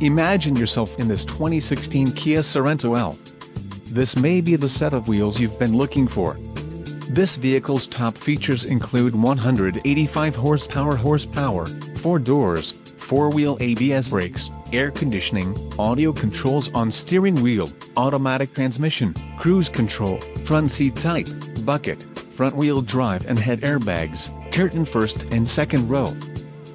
Imagine yourself in this 2016 Kia Sorento L. This may be the set of wheels you've been looking for. This vehicle's top features include 185 horsepower horsepower, 4 doors, 4-wheel ABS brakes, air conditioning, audio controls on steering wheel, automatic transmission, cruise control, front seat type, bucket, front-wheel drive and head airbags, curtain first and second row.